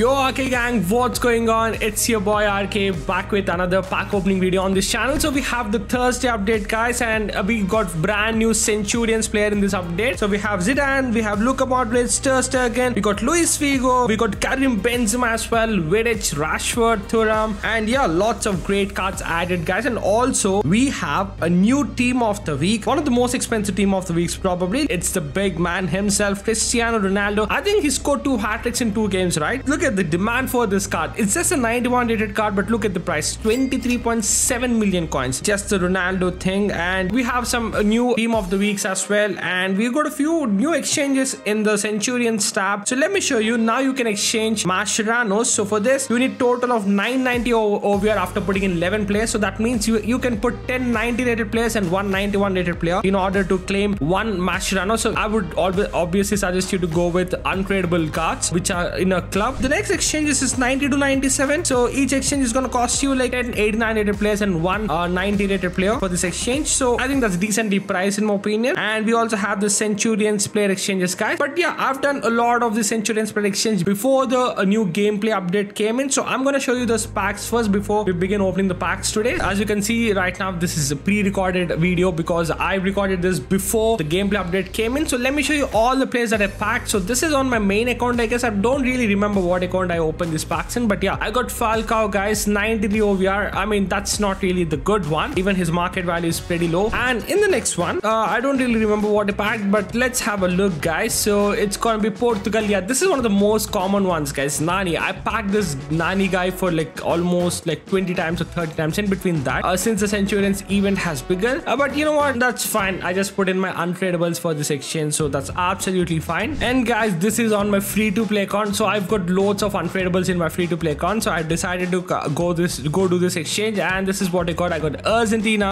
Yo RK gang, what's going on? It's your boy RK back with another pack opening video on this channel. So we have the Thursday update guys and uh, we got brand new Centurions player in this update. So we have Zidane, we have Luka Modric, Ter Stegen, we got Luis Figo, we got Karim Benzema as well, Vidic, Rashford, Thuram and yeah, lots of great cards added guys. And also we have a new team of the week, one of the most expensive team of the weeks probably. It's the big man himself, Cristiano Ronaldo. I think he scored two hat tricks in two games, right? Look at the demand for this card. It's just a 91 rated card, but look at the price 23.7 million coins. Just the Ronaldo thing. And we have some uh, new team of the weeks as well. And we got a few new exchanges in the Centurions tab. So let me show you. Now you can exchange Mascherano. So for this, you need total of 990 OVR after putting in 11 players. So that means you, you can put 10 90 rated players and one 91 rated player in order to claim one Mascherano. So I would always obviously suggest you to go with untradable cards, which are in a club. The next exchange is 90 to 97 so each exchange is going to cost you like an 89 rated players and one uh, 90 rated player for this exchange. So i think that's decently priced in my opinion. And we also have the centurions player exchanges guys. But yeah i've done a lot of the centurions player exchange before the uh, new gameplay update came in. So i'm going to show you those packs first before we begin opening the packs today. As you can see right now this is a pre-recorded video because i recorded this before the gameplay update came in. So let me show you all the players that i packed. So this is on my main account i guess. I don't really remember what account I opened this packs in. But yeah, I got Falcao, guys, 93 OVR. I mean, that's not really the good one. Even his market value is pretty low. And in the next one, uh, I don't really remember what I packed, but let's have a look, guys. So it's gonna be Portugal. Yeah, this is one of the most common ones, guys. Nani. I packed this Nani guy for like almost like 20 times or 30 times in between that uh, since the Centurions event has begun. Uh, but you know what? That's fine. I just put in my untradables for this exchange, so that's absolutely fine. And guys, this is on my free to play account, so I've got loads of untradables in my free to play account. So I decided to go this go do this exchange, and this is what I got. I got Argentina,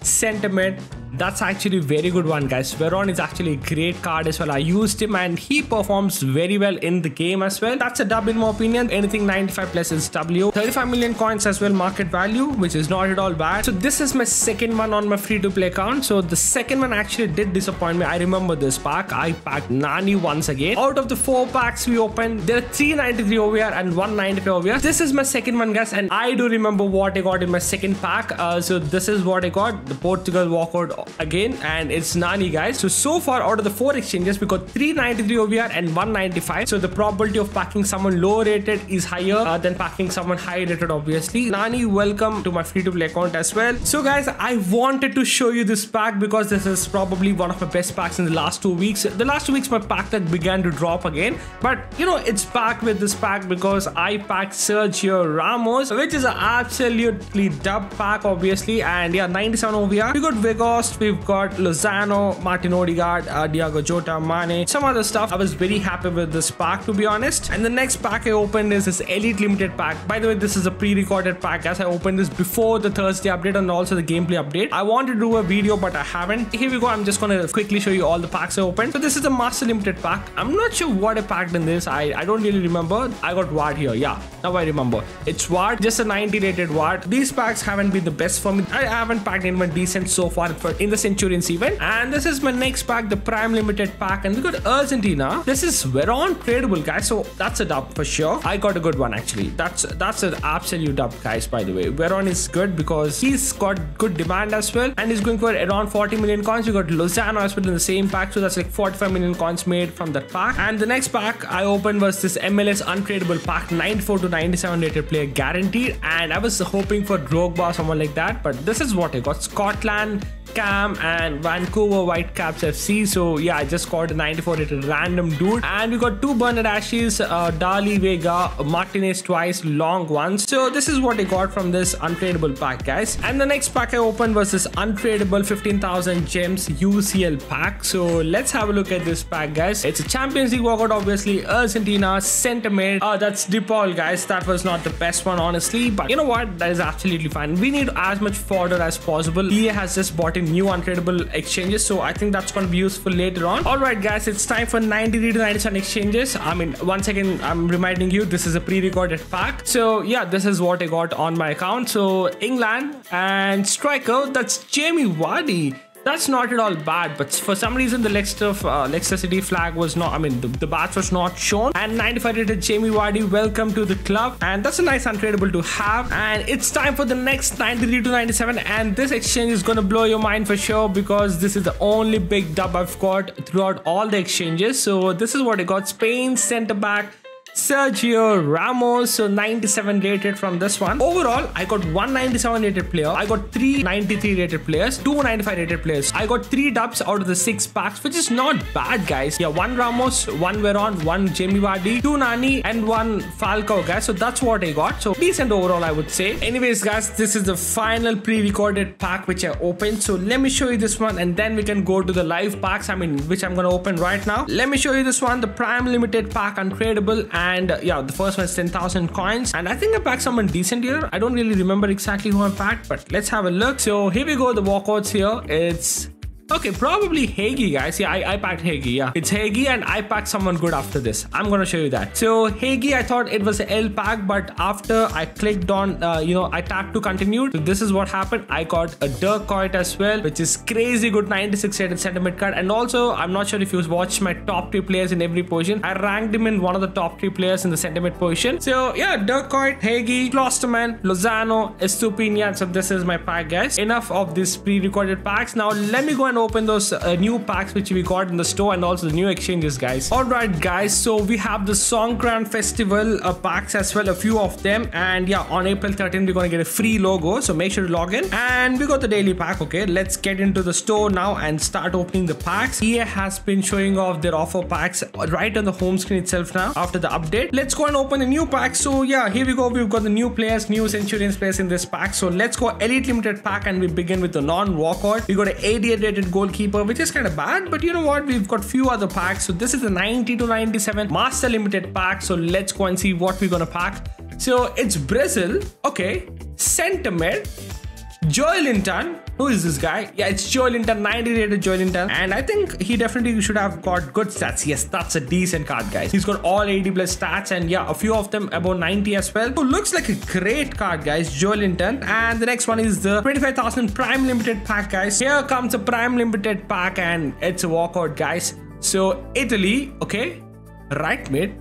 Sentiment, that's actually a very good one guys. Veron is actually a great card as well. I used him and he performs very well in the game as well. That's a dub in my opinion. Anything 95 plus is W. 35 million coins as well market value which is not at all bad. So this is my second one on my free to play account. So the second one actually did disappoint me. I remember this pack. I packed Nani once again. Out of the four packs we opened there are 393 OVR and 195 OVR this is my second one guys and I do remember what I got in my second pack. Uh, so this is what I got. The Portugal walkout again and it's Nani guys. So, so far out of the four exchanges, we got 393 OVR and 195. So the probability of packing someone low rated is higher uh, than packing someone high rated obviously. Nani, welcome to my free to play account as well. So guys, I wanted to show you this pack because this is probably one of my best packs in the last two weeks. The last two weeks my pack that began to drop again. But you know, it's back with this pack because I packed Sergio Ramos, which is an absolutely dub pack obviously. And yeah, 97 OVR. We got Vegas we've got Lozano, Martin Odegaard, uh, Diogo Jota, Mane, some other stuff. I was very happy with this pack to be honest. And the next pack I opened is this Elite Limited pack. By the way, this is a pre-recorded pack as I opened this before the Thursday update and also the gameplay update. I wanted to do a video but I haven't. Here we go. I'm just gonna quickly show you all the packs I opened. So this is the Master Limited pack. I'm not sure what I packed in this. I, I don't really remember. I got Ward here. Yeah, now I remember. It's Ward, just a 90 rated Ward. These packs haven't been the best for me. I haven't packed anyone decent so far for in the Centurions event. And this is my next pack, the Prime Limited pack. And we got Argentina. This is Veron tradable, guys. So that's a dub for sure. I got a good one actually. That's that's an absolute dub, guys, by the way. Veron is good because he's got good demand as well. And he's going for around 40 million coins. We got Lozano as well in the same pack. So that's like 45 million coins made from that pack. And the next pack I opened was this MLS untradable pack, 94 to 97 rated player guaranteed. And I was hoping for Drogba or someone like that. But this is what I got. Scotland Cam and Vancouver Whitecaps FC. So yeah, I just got a 94 rated random dude. And we got two Bernardeschis, uh, Dali Vega, Martinez twice, long ones. So this is what I got from this untradeable pack, guys. And the next pack I opened was this untradable 15,000 gems UCL pack. So let's have a look at this pack, guys. It's a Champions League walkout, obviously. Argentina, Sentiment. Oh, that's DePaul, guys. That was not the best one, honestly. But you know what? That is absolutely fine. We need as much fodder as possible. EA has just bought in new untradable exchanges. So I think that's going to be useful later on. All right, guys, it's time for 93 to 97 exchanges. I mean, once again, I'm reminding you, this is a pre-recorded pack. So yeah, this is what I got on my account. So England and striker, that's Jamie Vardy. That's not at all bad, but for some reason the Leicester, uh, Leicester City flag was not, I mean, the, the badge was not shown. And 95 rated Jamie Vardy, welcome to the club. And that's a nice untradeable to have. And it's time for the next 93 to 97. And this exchange is going to blow your mind for sure because this is the only big dub I've got throughout all the exchanges. So this is what I got. Spain centre back Sergio Ramos, so 97 rated from this one. Overall, I got 197 rated player. I got 393 rated players, 295 rated players. I got three dubs out of the six packs, which is not bad, guys. Yeah, one Ramos, one Veron, one Jamie Vardy, two Nani, and one Falcao, guys. So that's what I got. So decent overall, I would say. Anyways, guys, this is the final pre-recorded pack which I opened. So let me show you this one, and then we can go to the live packs. I mean, which I'm gonna open right now. Let me show you this one, the Prime Limited pack, untradable and uh, yeah the first one is 10,000 coins. And I think I packed someone decent here. I don't really remember exactly who I packed but let's have a look. So here we go the walkouts here. It's Okay, probably Hagi, guys. Yeah, I, I packed Hagi. Yeah, it's Hagi, and I packed someone good after this. I'm gonna show you that. So Hagi, I thought it was L pack, but after I clicked on, uh, you know, I tapped to continue. So this is what happened. I got a Dirk Kuyt as well, which is crazy good 96 rated sentiment card. And also, I'm not sure if you watched my top three players in every position. I ranked him in one of the top three players in the sentiment position. So yeah, Dirk Kuyt, Hagi, Klostermann, Lozano, Estupiñán. So this is my pack, guys. Enough of these pre-recorded packs. Now let me go and open those uh, new packs which we got in the store and also the new exchanges guys. All right guys so we have the songkran festival uh, packs as well a few of them. And yeah on april 13th we're gonna get a free logo so make sure to log in. And we got the daily pack okay? Let's get into the store now and start opening the packs. EA has been showing off their offer packs right on the home screen itself now after the update. Let's go and open the new pack. So yeah here we go. We've got the new players new centurions players in this pack. So let's go elite limited pack and we begin with the non-walkout. We got an 88 rated goalkeeper, which is kind of bad. But you know what? We've got few other packs. So this is the 90 to 97 Master Limited pack. So let's go and see what we're gonna pack. So it's Brazil. Okay. Sentiment. Joelinton. Who is this guy? Yeah, it's Joel Joelinton, 90 rated Joel Joelinton. And I think he definitely should have got good stats. Yes, that's a decent card, guys. He's got all 80 plus stats and yeah, a few of them about 90 as well. So looks like a great card, guys. Joel Joelinton. And the next one is the 25,000 Prime Limited pack, guys. Here comes a Prime Limited pack and it's a walkout, guys. So Italy, okay. Right mid.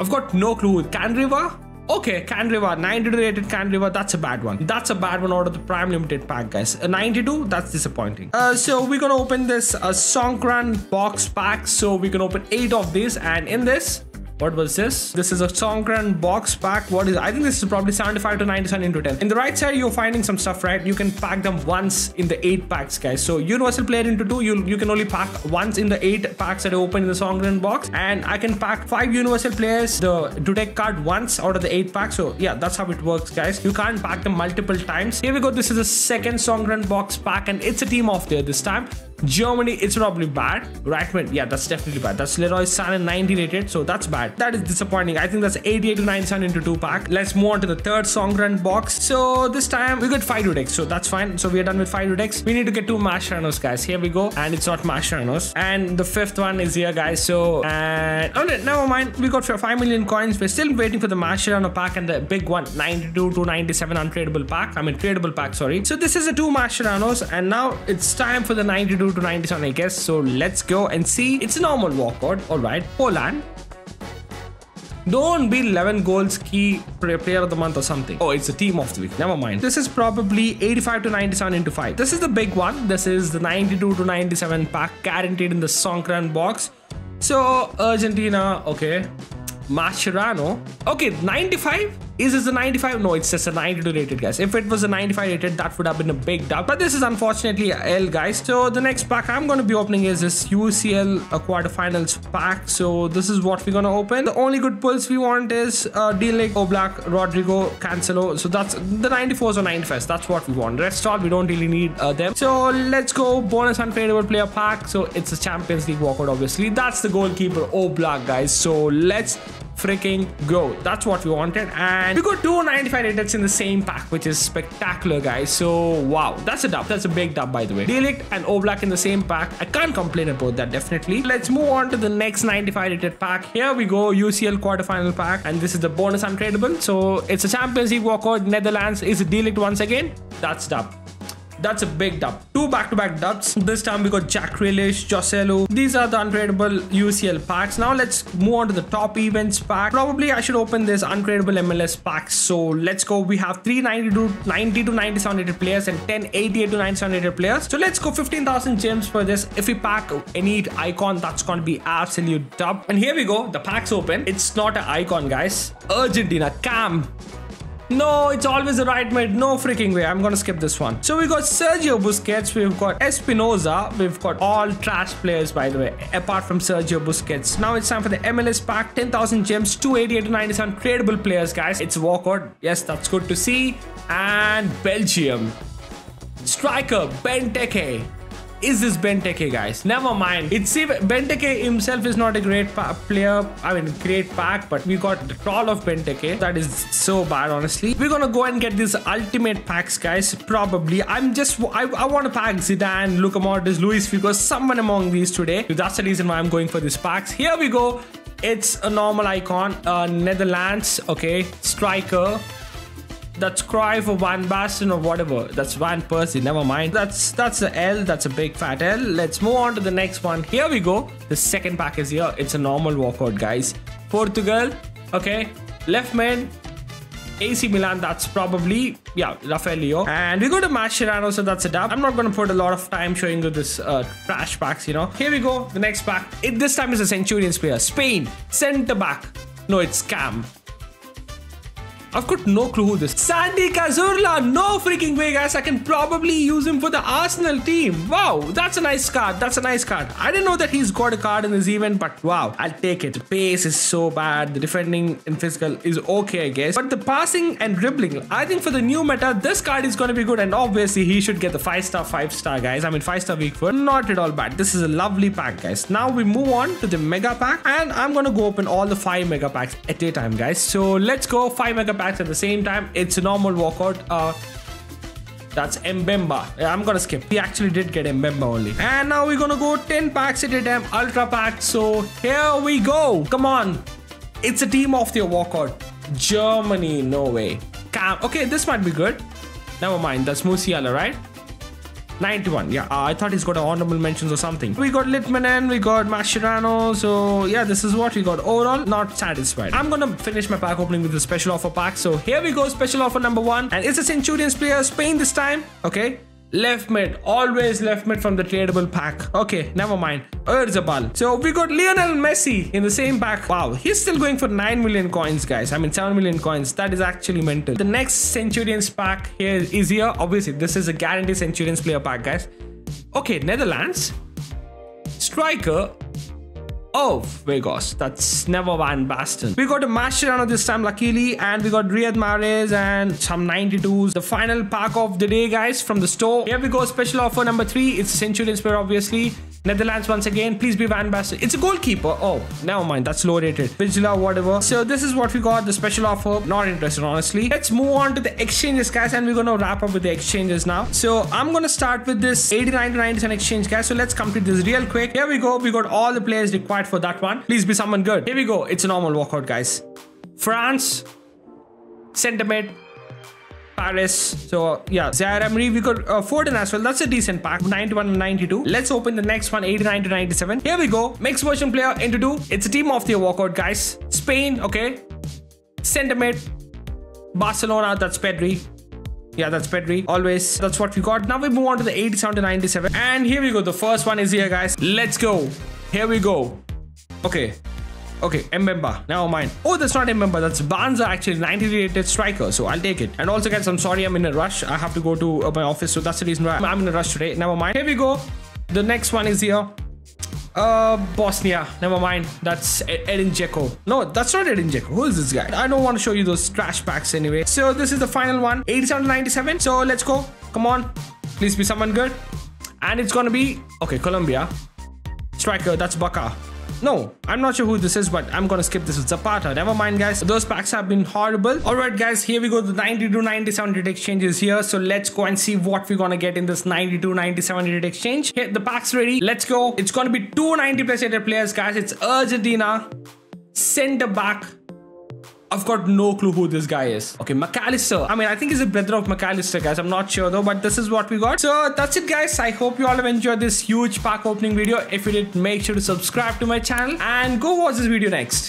I've got no clue. Candreva? Okay, Candreva, 92 rated Candreva, that's a bad one. That's a bad one out of the Prime Limited pack, guys. A 92, that's disappointing. Uh, so we're gonna open this uh, Songkran box pack. So we can open eight of these, and in this, what was this? This is a Songkran box pack. What is I think this is probably 75 to 97 into 10. In the right side, you're finding some stuff, right? You can pack them once in the eight packs, guys. So universal player into two, you you can only pack once in the eight packs that I open in the Songkran box. And I can pack five universal players, the Dudek card once out of the eight packs. So yeah, that's how it works, guys. You can't pack them multiple times. Here we go. This is the second Songkran box pack, and it's a team off there this time. Germany, it's probably bad. Right mid, yeah, that's definitely bad. That's Leroy Sané 90 rated, so that's bad. That is disappointing. I think that's 88 to 97 into two pack. Let's move on to the third Songkran box. So this time we got five decks, so that's fine. So we are done with five decks. We need to get two Mascherano's, guys. Here we go, and it's not Mascherano's. And the fifth one is here, guys. So and oh, never mind. We got five million coins. We're still waiting for the Mascherano pack and the big one, 92 to 97 untradeable pack. I mean tradable pack, sorry. So this is the two Mascheranos, and now it's time for the 92 to 97 I guess so let's go and see it's a normal walkout all right Poland don't be 11 goals key player of the month or something. Oh, it's a team of the week. Never mind. This is probably 85 to 97 into 5. This is the big one. This is the 92 to 97 pack guaranteed in the Songkran box. So, Argentina, okay. Mascherano. Okay, 95? Is this a 95? No, it's just a 92 rated, guys. If it was a 95 rated, that would have been a big dub. But this is unfortunately L, guys. So the next pack I'm going to be opening is this UCL quarterfinals pack. So this is what we're going to open. The only good pulls we want is uh, de Ligt, Oblak, Rodrygo, Cancelo. So that's the 94s or 95s. That's what we want. Rest all, we don't really need uh, them. So let's go. Bonus unfavorable player pack. So it's a Champions League walkout, obviously. That's the goalkeeper, Oblak, guys. So let's freaking go. That's what we wanted. And we got two 95 rated in the same pack, which is spectacular, guys. So wow, that's a dub. That's a big dub, by the way. de Ligt and Oblak in the same pack. I can't complain about that, definitely. Let's move on to the next 95 rated pack. Here we go, UCL quarterfinal pack. And this is the bonus untradeable. So it's a Champions League walkout. Netherlands is de Ligt once again. That's dub. That's a big dub. Two back-to-back dubs. This time we got Jack Grealish, Joselu. These are the untradeable UCL packs. Now let's move on to the top events pack. Probably I should open this untradeable MLS pack. So let's go. We have 390 90 to 97 rated players and 10 88 to 97 rated players. So let's go 15,000 gems for this. If we pack any icon, that's going to be absolute dub. And here we go. The pack's open. It's not an icon, guys. Argentina, Cam, no, it's always the right mid. No freaking way. I'm gonna skip this one. So we got Sergio Busquets. We've got Espinoza. We've got all trash players, by the way, apart from Sergio Busquets. Now it's time for the MLS pack. 10,000 gems, 288 to 97 tradable players, guys. It's walkout. Yes, that's good to see. And Belgium. Striker, Benteke is this Benteke, guys. Never mind. It's even Benteke himself is not a great player. I mean, great pack, but we got the troll of Benteke. That is so bad, honestly. We're gonna go and get these ultimate packs, guys. Probably. I'm just. I, I want to pack Zidane, Luka Modric, Luis Figo, someone among these today. That's the reason why I'm going for these packs. Here we go. It's a normal icon. Uh, Netherlands. Okay. Striker that's cry for Van Basten or whatever. That's Van Persie. Never mind. That's that's a L. That's a big fat L. Let's move on to the next one. Here we go. The second pack is here. It's a normal walkout, guys. Portugal. Okay. Left man. AC Milan, that's probably, yeah, Rafael Leão. And we go to Mascherano, so that's a dub. I'm not going to put a lot of time showing you this uh, trash packs, you know. Here we go, the next pack. It, this time is a Centurions player. Spain, center back. No, it's Cam. I've got no clue who this Santi Cazorla, no freaking way guys. I can probably use him for the Arsenal team. Wow, that's a nice card. That's a nice card. I didn't know that he's got a card in this event, but wow, I'll take it. Pace is so bad. The defending and physical is okay, I guess. But the passing and dribbling, I think for the new meta, this card is going to be good. And obviously, he should get the 5 star, 5 star, guys. I mean, 5 star week for not at all bad. This is a lovely pack, guys. Now we move on to the mega pack. And I'm going to go open all the 5 mega packs at a time, guys. So let's go 5 mega packs at the same time. It's a normal walkout. Uh, that's Mbemba. I'm gonna skip. We actually did get Mbemba only. And now we're gonna go 10 packs at a time. Ultra pack. So here we go. Come on. It's a team of the walkout. Germany. No way. Cam. Okay, this might be good. Never mind. That's Musiala, right? 91. Yeah, uh, I thought he's got an honorable mentions or something. We got Litmanen, we got Mascherano. So yeah, this is what we got. Overall, not satisfied. I'm gonna finish my pack opening with the special offer pack. So here we go, special offer number one. And it's a Centurions player, Spain this time. Okay. Left mid, always left mid from the tradable pack. Okay, never mind. Oyarzabal. So we got Lionel Messi in the same pack. Wow, he's still going for 9 million coins, guys. I mean, 7 million coins. That is actually mental. The next Centurions pack here is here. Obviously, this is a guaranteed Centurions player pack, guys. Okay, Netherlands. Striker. Oh, Vegas. That's never Van Basten. We got a Mascherano this time, luckily, and we got Riyad Mahrez and some 92s. The final pack of the day, guys, from the store. Here we go, special offer number three. It's Centurion Spear, obviously. Netherlands once again. Please be Van Basten. It's a goalkeeper. Oh, never mind. That's low rated. Vigila, whatever. So this is what we got. The special offer. Not interested, honestly. Let's move on to the exchanges, guys. And we're going to wrap up with the exchanges now. So I'm going to start with this 89 to 97 exchange, guys. So let's complete this real quick. Here we go. We got all the players required for that one. Please be someone good. Here we go. It's a normal walkout, guys. France. Sentiment. Paris. So yeah, Zaire Emery. We could uh, Foden as well. That's a decent pack. 91 and 92. Let's open the next one, 89 to 97. Here we go. Mixed version player into two. It's a team of the walkout, guys. Spain, okay. Mid. Barcelona, that's Pedri. Yeah, that's Pedri. Always. That's what we got. Now we move on to the 87 to 97. And here we go. The first one is here, guys. Let's go. Here we go. Okay. Okay, Mbemba. Never mind. Oh, that's not Mbemba. That's Banza, actually. 90 rated striker. So I'll take it. And also, guys, I'm sorry I'm in a rush. I have to go to uh, my office. So that's the reason why I'm in a rush today. Never mind. Here we go. The next one is here. Uh, Bosnia. Never mind. That's Edin Dzeko. No, that's not Edin Dzeko. Who is this guy? I don't want to show you those trash packs anyway. So this is the final one. 87 to 97. So let's go. Come on. Please be someone good. And it's gonna be... Okay, Colombia. Striker. That's Baka. No, I'm not sure who this is, but I'm gonna skip this with Zapata. Never mind, guys. Those packs have been horrible. Alright, guys, here we go. The 92 97 rate exchange is here. So let's go and see what we're gonna get in this 92 97 rate exchange. Here, the pack's ready. Let's go. It's gonna be two 90 plus rated players, guys. It's Argentina, center back, I've got no clue who this guy is. Okay, Mac Allister. I mean, I think he's a brother of Mac Allister, guys. I'm not sure though, but this is what we got. So that's it, guys. I hope you all have enjoyed this huge pack opening video. If you did, make sure to subscribe to my channel and go watch this video next.